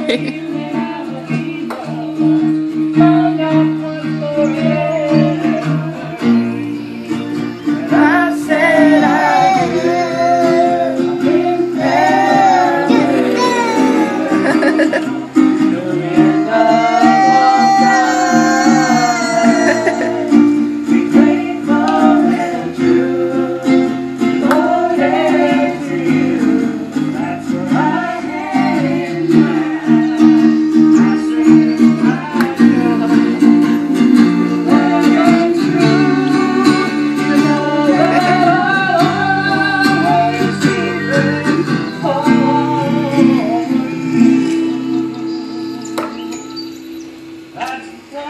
Bye.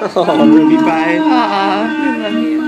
Aww. Ruby bye. Aww, I love you.